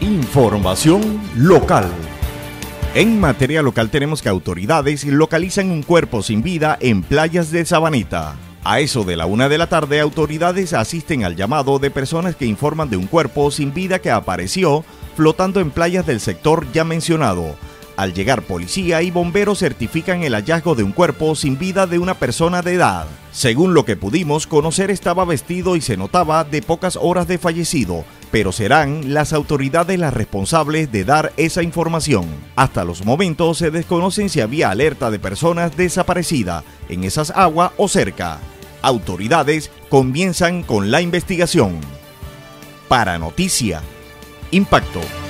Información local. En materia local tenemos que autoridades localizan un cuerpo sin vida en playas de Sabaneta. A eso de la una de la tarde, autoridades asisten al llamado de personas que informan de un cuerpo sin vida que apareció flotando en playas del sector ya mencionado. Al llegar policía y bomberos certifican el hallazgo de un cuerpo sin vida de una persona de edad. Según lo que pudimos conocer estaba vestido y se notaba de pocas horas de fallecido, pero serán las autoridades las responsables de dar esa información. Hasta los momentos se desconocen si había alerta de personas desaparecidas en esas aguas o cerca. Autoridades comienzan con la investigación. Para noticia, impacto.